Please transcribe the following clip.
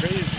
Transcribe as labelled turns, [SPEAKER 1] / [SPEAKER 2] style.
[SPEAKER 1] crazy.